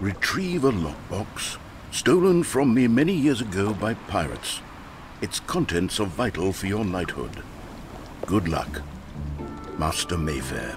Retrieve a lockbox stolen from me many years ago by pirates. Its contents are vital for your knighthood. Good luck, Master Mayfair.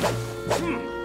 Hmm.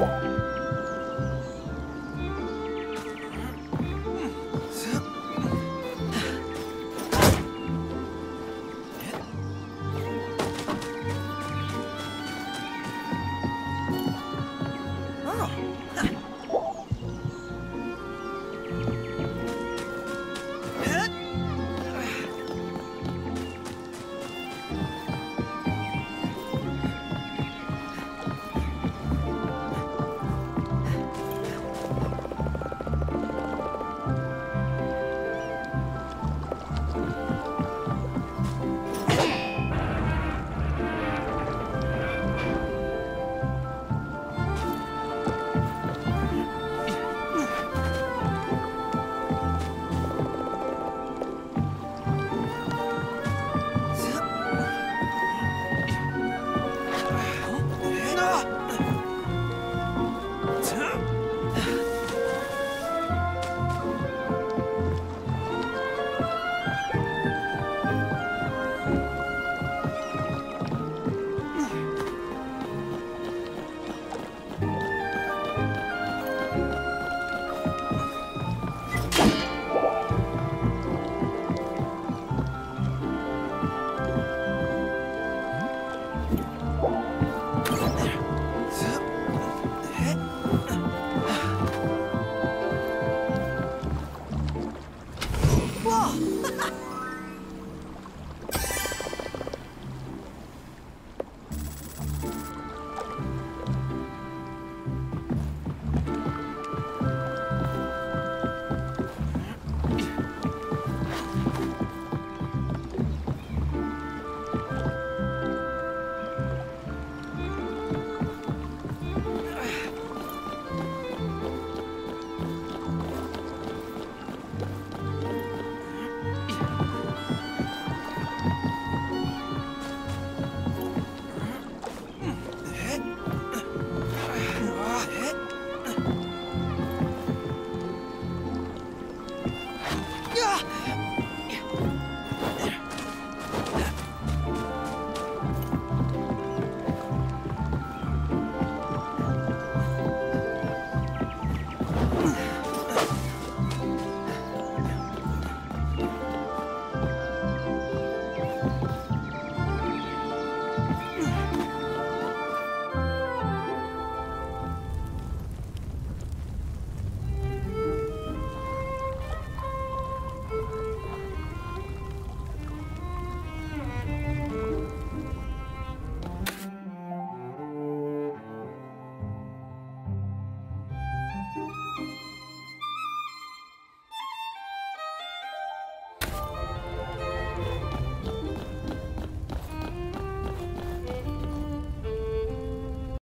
广播。